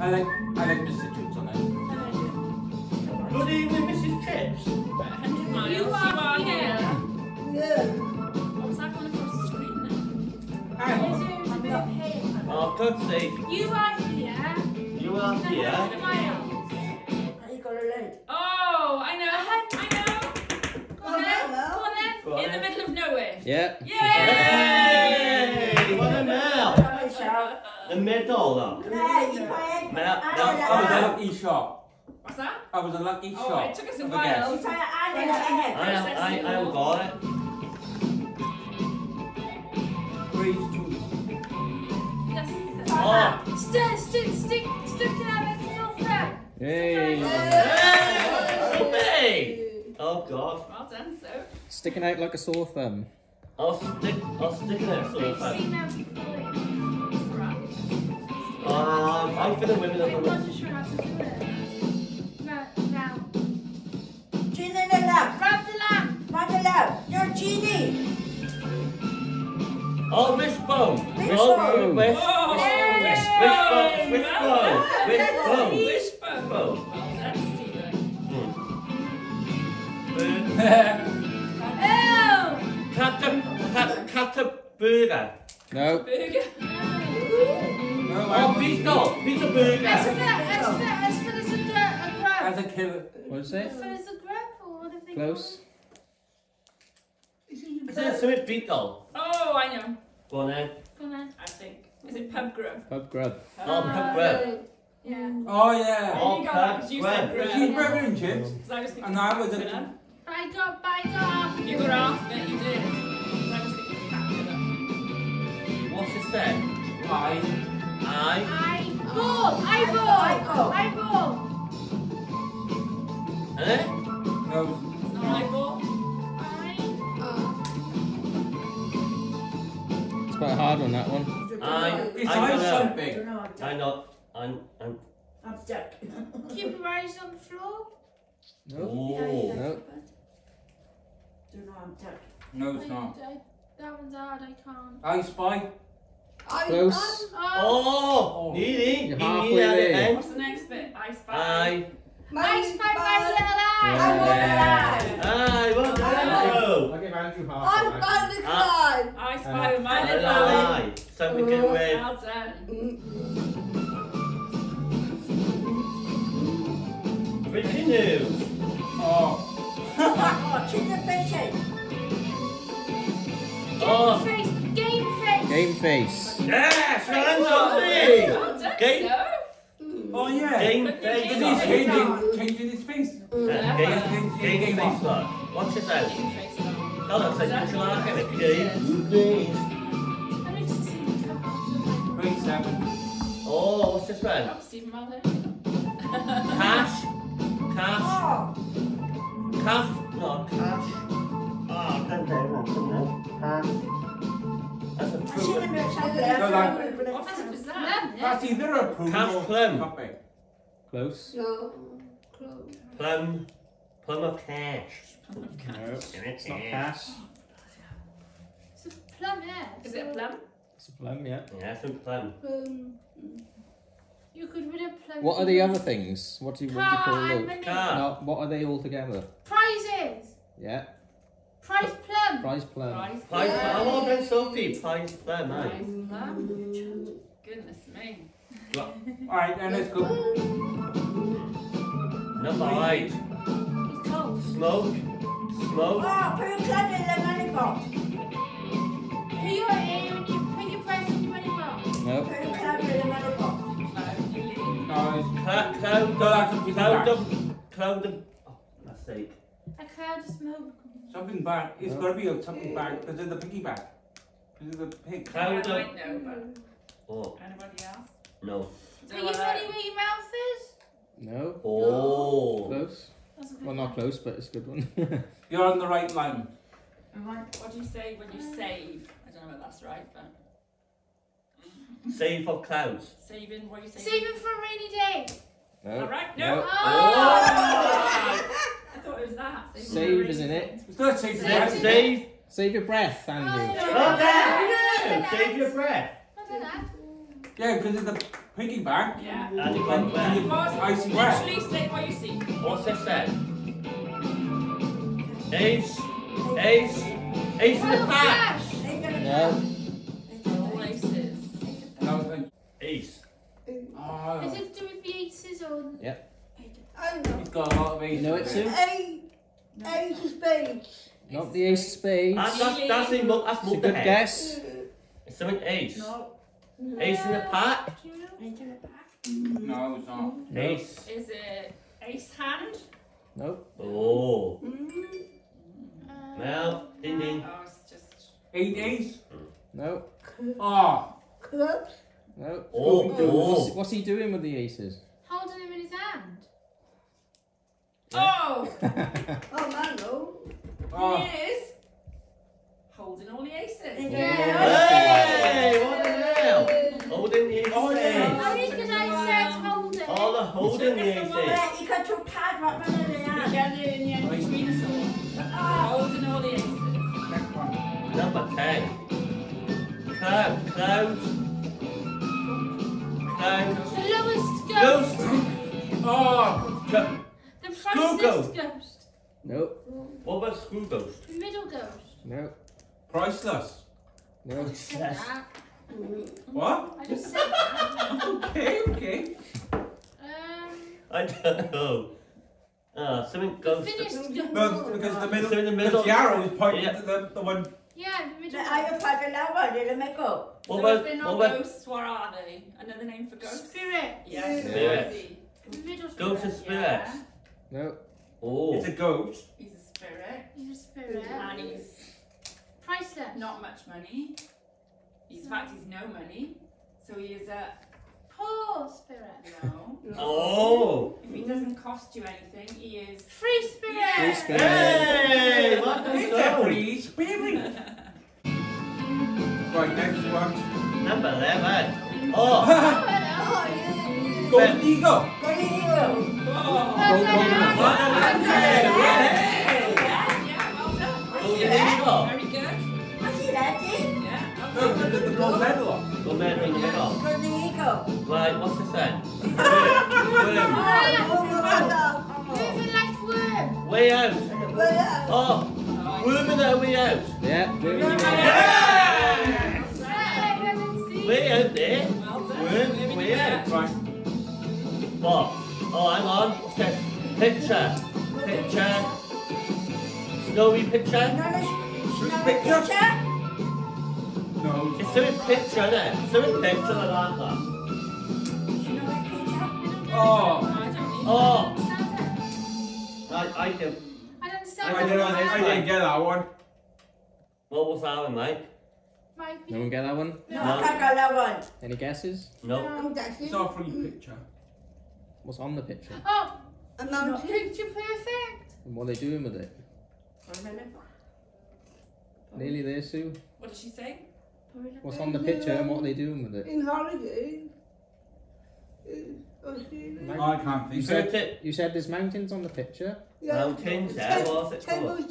I like I like Mr. Chips on it. Good evening, Mrs. Chips. 100 miles. You are here. Yeah. What's that going across the screen Hang on. There's a bit of hay. Oh, God's sake. You are here. You are here. 100 miles. You got a leg. Oh, I know. Uh-huh. I Go on then. Go on then. Go know. on In the middle of nowhere. Yeah. Yay! The middle, though. No, you played. Mouth, I was a lucky shot. What's that? I was a lucky Oh, shot. it took us a of while. guess. You play and I am, I, I am got it. Three, two. Yes. Ah. Oh. Stick, stick, stick, stick it out like your friend. Yay. Hey, me. Oh, God. Well done, so. Sticking out like a sore thumb. I'll stick, I'll stick it in so Um, I'm for the women of I'm the not sure how to do it. Now, now. Genie in the lap. Grab the lamp. Run the lap. You're genie. Oh, wishbone. Wishbone. Oh, wish, Whoa! wish, wishbone, wishbone, wishbone, Wishbone. Close. Is there something pizza? Oh, I know. Go on then. Go on then. I think. Is it pub grub? Pub grub. Oh, pub grub. Yeah. Oh yeah. Oh, you got that, pub 'cause you grub. said grub. Cheeseburger and chips. Because I was thinking And I was a- caterpillar. I got, I got. You got half of it, you did. 'Cause I was thinking caterpillar. What's it then? I. I. Eyeball. Eyeball. Eyeball. Eyeball. Eh? No. It's not eyeball. It's quite hard on that one. I. It's I like don't know. something. I know. I'm. I'm. I'm stuck. Keep your eyes on the floor. No. Oh. No. Don't know I'm stuck. No, it's not. I- I- That one's hard, I can't. I spy. Close. Uh, oh, Oh. Nearly. You're halfway at there. What's the next bit? I spy. I. I spy my little eye. I want Yeah. to I. Well done. I'll give Andrew half. I'm about to cry. I spy with ah. uh, my little eye. I. Something good with. Well done. Richie News. Oh. Oh, chicken fishy. Game Oh. face. Game face. Game face. Yes, Well Randy. done, Game- so. Oh yeah. Game But face. you Is did he it. changing, changing his face? Yeah, Game game Game face. on. What's it then? Face on. Oh, that's like martial art kind of game. I need to see the. Grade seven. Oh, what's this one? Stephen Mulder. Cash. Cash. Oh, Cash. No, cash. Oh, I can't remember. Cash. That's a That's either a prune Cash or plum. puppy. Close. No. Close. Plum. Plum of cash. No. It's not cash. It's a plum, yeah. Is it a plum? It's a plum, yeah. Yeah, it's a plum. Um, you could win a plum. What are the other things? What do you, what do you call and those? Car. No, what are they all together? Prizes. Yeah. Prize plum. Prize plum. Prize Pies. Yeah. How long been Sophie? Pies plum, Prize plum. Eh? Goodness me. Alright, then let's go. Number eight. It's cold. Smoke. Smoke. Oh, ah, put your club in the money box. Put your air and you put your breath in your money box. No. Put your club in the money box. No, it's Cloud. Cloud. No, that's a piece of Cloud. back. of- Cloud. Of- that's sake. A cloud of smoke. something bad. It's No. got to be a something bad because of the piggy bank. Because of the pig. I Cloud. of- know, but Oh, anybody else? no. Put your money where your mouth is. No. Oh. Close. That's a good Well, not close, but it's a good one. You're on the right line. What do you say when you save? I don't know if that's right, but Save for clouds. saving. What do you say? Saving for a rainy day. No. All right. No. No. Oh. I thought it was that. Saving for Save, isn't it? day. It's not safe. Save. Save. Save. Save your breath, Andrew. Oh, there. Save your breath. I don't know. Yeah, because of the piggy bank. Yeah. And it went It where? was Icy wet. literally say what you see. What's this then? Ace. Ace. Ace in the oh, pack. No. Aces or? I know. he's got a lot of You know it, Sue? A, A to spades. Not the ace of spades. That's, that's, that's, in, mu- that's It's a good multi-head. guess. It's something ace. No. Ace in the pack. Do you know? Eight in the back. No, it's not. Ace. Is it ace hand? Nope. Oh. Uh, Well, ding ding. Oh, it's just. Eight ace. No. Oh, Clubs. No. Oh, What's, oh. what's he doing with the aces? Holding him in his hand. Oh! Oh, man, no. oh. He is holding all the aces. Hey, priceless. No. Said Yes. What? I just said that. Okay, okay. Um, I don't know. Ah, something the ghost. finished ghost. No, because the middle, So in the middle- the arrow is pointing Yeah. to the, the one. Yeah, the The middle eye ghost. of Padre Lava, did it make up? What so about, if they're what not about ghosts, what are they? Another name for ghosts? Spirit. Yeah. Spirit. The middle spirit. ghost of spirit? Yeah. No. Oh. It's a ghost. He's a spirit. He's a spirit. And he's Priceless. not much money. He's, in fact, he's no money. So he is a Poor spirit. no. Oh. If he doesn't cost you anything, he is. Free spirit. Free spirit. Hey, what the It's free spirit. Right, next one. Number 11. Oh. Oh, hello. Oh. Golden Eagle. Go. Oh. Golden Eagle. answer. Yeah, yeah, well done. Golden Eagle. No, the, the, the gold medal. Go there in the middle. Go. Right, what's this then? Worm. Oh, Moving like worm. Way out. well, Oh. Worm in there, way out. Yeah. Where are Yeah. Hey, let's see. Way out there. Worm, way out. Right. What? Oh, hang on. What's this? Picture. Picture. Snowy picture. Picture? No. It's something picture isn't there. Something picture like that. Oh. oh. oh. No, I don't need Oh. Understand it? I, I can. I don't I understand didn't, what I it didn't get that one. What was that one, Mike? might be. No one get that one? No, I can't go that one. Any guesses? No. I'm dashing. It's not a free picture. What's on the picture? Oh, A mountain. picture perfect. And what are they doing with it? I remember. Nearly there, Sue. What did she say? What's on the picture and what are they doing with it? In holiday. Uh, Australia. I can't You think. said, it. you said there's mountains on the picture. Mountains, yeah, what's it Table, called?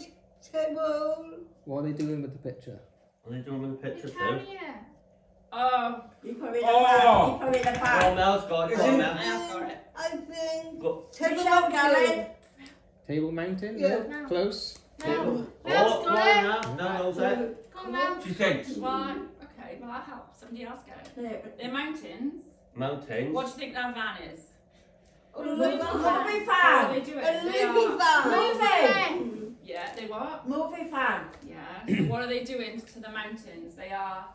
table. What are they doing with the picture? What are they doing with the picture carry too? Oh, You put it in Oh. the park. You put it in the Oh, park. Mel's got it. Is Go on, it? Mel. I've got it. I think. Go. Table Michelle Gallen. Table Mountain? Yeah. No. Close? No. Oh, Mel's go on got it. now. No, no, no. Go on, Mel. She thinks. Why? Okay, well, that helps. Somebody else get it. Yeah. They're mountains. Mountains. What do you think that van is? Movie Movie fan. How they do A it? They movie are- fan. Movie. Yeah, they what? Movie fan. Yeah. So what are they doing to the mountains? They are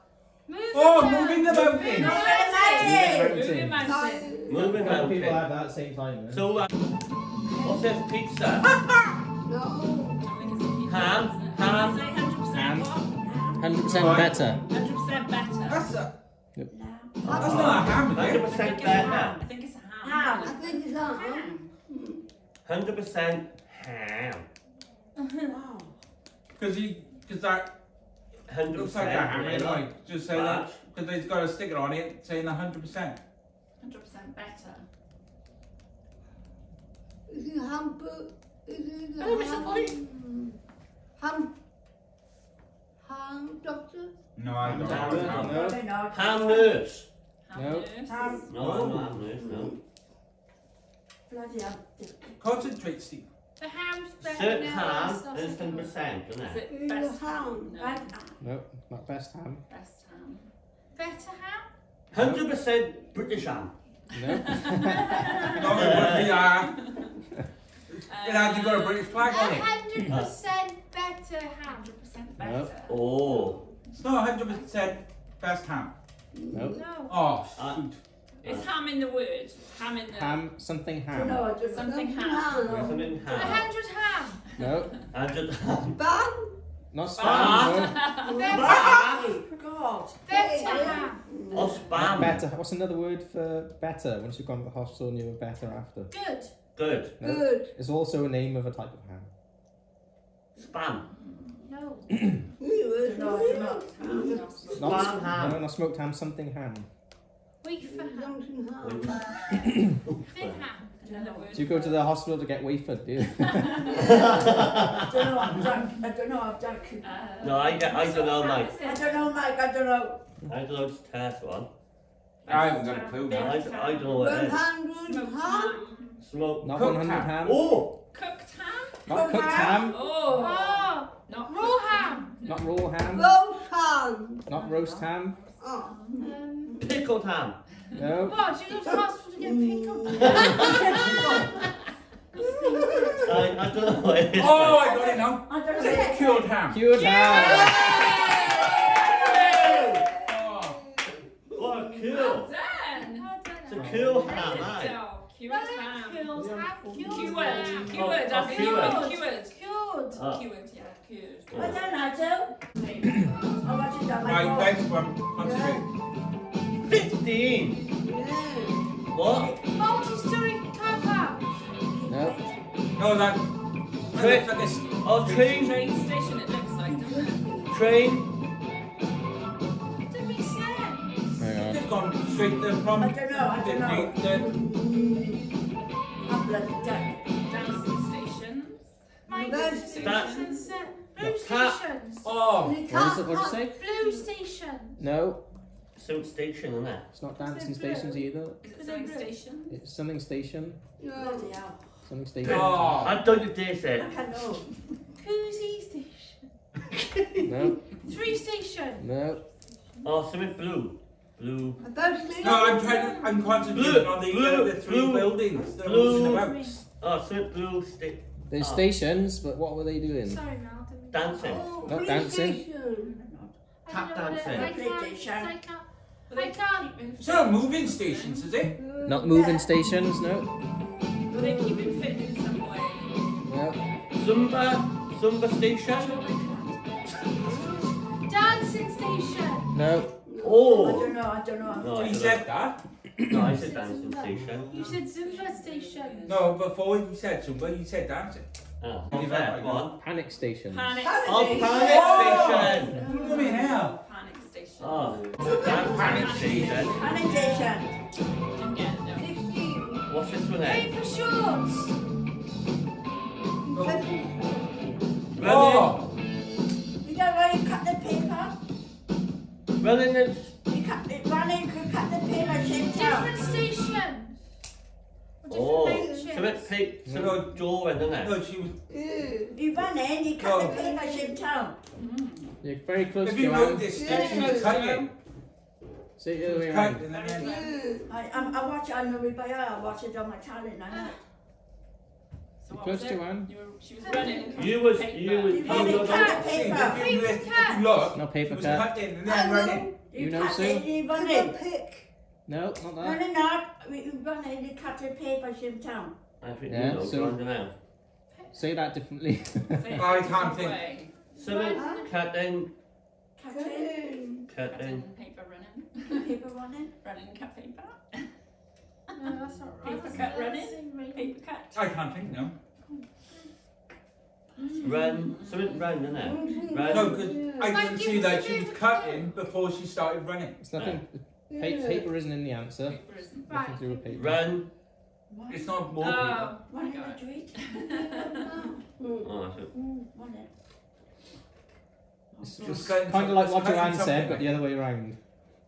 Moving Oh, down. moving the mountain. moving No, mountains. Moving mountains. Moving mountain. that at the same time. So, uh, what's this pizza? No. I think it's a pizza, Ham, isn't it? ham. Say 100% Ham. what? 100% better. 100% better. That's, a, No. that's not a ham, is Hundred it? I percent think it's a ham. better. I think it's a ham. Ham. I think it's on. Ham. Hundred percent ham. Wow. Because he, because that Hundred looks like a ham anyway. Just say that. Because they've got a sticker on it saying 100%. 100% better. Is it hamburger? Is it it's a point. ham? Ham. Ham doctor? No, I don't Ham. know. No. No. Ham nurse. No. Nurse. Ham. No, I'm not having this, no. Bloody hell. Concentrate, Steve. The ham's better Certain now ham than is sausage. 10%, isn't Is it? it best ham. ham? No. Bad No, not best ham. Best ham. Better ham? 100% British ham. No. No, it would be, uh, it had to got a British A flag on it. hundred percent better ham. 100% No. Oh. It's not 100% best ham. No. No. Oh, Uh, shoot. Is ham in the word? Ham in the. Ham, something I don't ham. No, I don't know. Something ham. ham. Something A ham. hundred ham. No. 100 ham. Bam. Not Spam. spam. no. Better, Bam. God. better ham. Or Not spam. better. What's another word for better? Once you've gone to the hospital and you were better after. Good. Good. No. Good. It's also a name of a type of ham. Spam. No. No, it's not ham. Not Spam ham. No, not smoked ham. Something ham. Wafer ham. Thin ham. Another word. Do you go to the hospital to get wafered? Do you? I don't know. I'm drunk. I don't know. I'm drunk. Uh, No, I, I don't know, Mike. I don't know, Mike. I don't know. I don't know, just test one. I haven't got a clue I, now. I don't know what it One is. hundred Smoked ham. ham. Smoke. Not Cooked 100 ham. ham. Oh! Cooked ham. Not Cooked cooked ham. ham. Oh. Oh. Not Raw ham. Not raw ham. Roast ham. Not roast ham. Oh. Um, Pickled ham. No. what? You go to the hospital to get pickled? I, I don't know what it is. Oh, I got it now. I don't Is know. it cured ham? Cured ham. Oh, What a Well cool. done. Well It's a done. cool There ham, you aye. go. Cured Well, ham. Cured ham. Cured Keyword. ham. Keyword. Oh, As in keyword. keyword. Keyword. Cured. Oh. Keyword. Yeah. Cured. Well done, Adam. I want you down my right, phone. next one. 15. Yeah. What? Multi-story car park. No. No, that. Train. Look this. Oh, train. Train station. It looks like, doesn't it? Train. Doesn't make sense. Hang gone straight there from I don't know. I the, don't know. the, the, I'm bloody duck. Dancing stations. My Blue stations. Blue Tap. stations. oh, You What is can't it? What did you say? Blue station. No. Suit station, isn't it? It's not dancing stations either. Is it something station? It's something station. Bloody hell. Something station. oh. I don't you dare I say it. can't know. Koozie station. No. Three station. No. Oh, something blue. Blue. About sleep. No, I'm trying to, I'm concentrating Blue, on the, blue, uh, the three blue, buildings that blue. are about. Oh, something blue stick. There's Oh. stations, but what were they doing? Sorry, Mel. Didn't- Dancing. Oh, Not dancing. Tap don't know what it- dancing. I can't. PlayStation. I can't. Were they I can't. keeping It's not moving stations, is it? Not moving stations, no. Were they keeping fit in some way? No. Zumba. Zumba station. Dancing station. No. Oh. I Oh. don't know. I don't know. No, I he don't said that. No, I said dancing station. You said Zumba station. No, before he said Zumba, he said dancing. Oh, Yeah, what's that? I Go on. Panic stations. Panic. Oh, station. panic Oh! station. Come in hell. Panic station. Oh, that's panic station. Panic station. Didn't get it, no. Fifteen. What's this one then? Paper shorts. Oh. Running. Oh, You know where you cut the paper? Running it. You're very close, If you Joanne. noticed, Yeah. she was cutting. Say it the other was way cutting, around. and then. I, I, I watch it on the replay, I watch it on my talent. I So what Close, was it? Joanne. You were, she was running and You was, paper. you was, You you running was, cut See, paper. if you, if you look, No she paper was cut. cutting and then running. You You know, cut Sue? it, you run in. No, not that. Running out, you run in, you cut the paper shaped out. I think Yeah, you know, so- so, now. Say that differently. Say it I a can't different think. way. So it, cutting, Cut it, cutting. Cutting paper running. paper running. running cut paper. No, that's not right. Paper That's cut running. Paper cut. I can't think now. Mm. Run, something run, isn't it? Run. No, because I Like can see that she was the cutting before she started running. It's nothing. Pa- paper isn't in the answer. Paper isn't. Nothing Right. to do with paper. Run. It's not more oh, paper. Oh, Run I in got the it. street. Mm, Oh, so, Run it. It's She was it's cutting kind of like what Joanne said, but the other way around.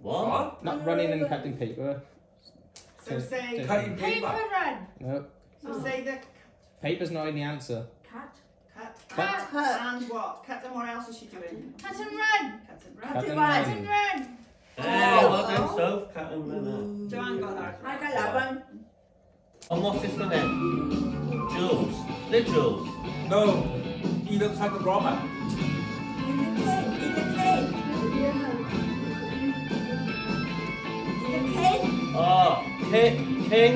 What? What? Not running and cutting paper. So say, Cutting Paper paper. run. No, so say the paper's not in the answer. cut, cut, Cut. Cut. and what? Cut and what else is she doing? Cut and run. Cut and Cut run. Oh. Cut and run. Hey, well done, Soph. Cat and runner. Joanne got that. I got that one. And what's this one then? Jules. The Jules. No. He looks like a robber. In the king, king. In the king. Oh, King, King,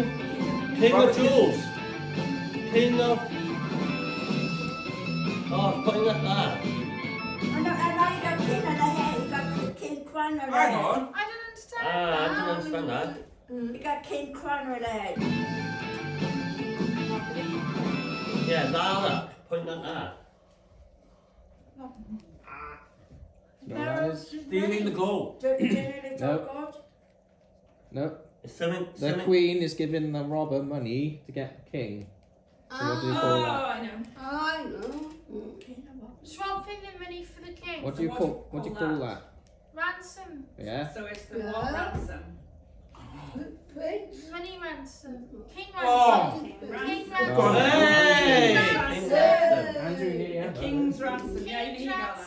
King of Robert- Jules. King of. Oh, putting that there. I know, I know you got king on the head, you got king crown on the Hang on. I don't understand. Ah, I didn't understand that. You got king crown on the head. Yeah, there, putting that there. No, that is. Stealing the gold. Do do you know the No. God? No, It's something, the something. queen is giving the robber money to get the king. So what do you call ah. that? Oh, I know. I know. King of what? Swapping the money for the king. What do you what call? do What do you call call that? that? Ransom. Yeah. So it's the Yeah. what ransom? Money ransom. King Oh. ransom. King King ransom. ransom. Hey! King Ransom. Andrew nearly had that. King's ransom. Yeah, you King ransom.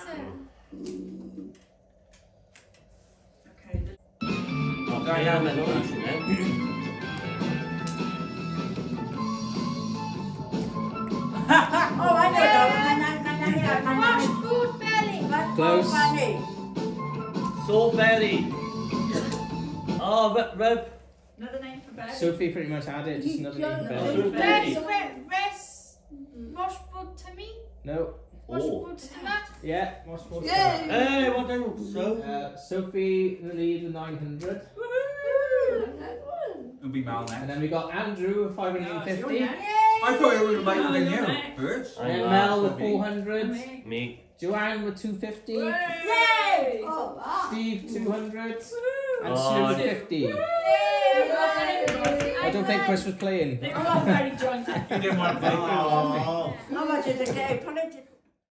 Oh, Diana, no action then. Oh, belly. Close. so funny? Belly. Oh, Rep, Rep. Another name for bed. Sophie pretty much had it. Just another name for Sophie. belly. Belly. Res, re, res, washboard to me. No. Oh. Washboard that. Yeah. What's what's Yay. that? Hey, what then? So. Uh, Sophie in the lead with 900. It'll be Mal And then we got Andrew with No, it's your 550. next. I thought it would have No, been you're first. I And know, Mel with 400. Me. Me. Joanne with 250. Yay! Oh, wow. Steve 200. And Sue 50. I don't think Chris was playing. They were all very joint. You didn't want to play. Oh. How much is the game? It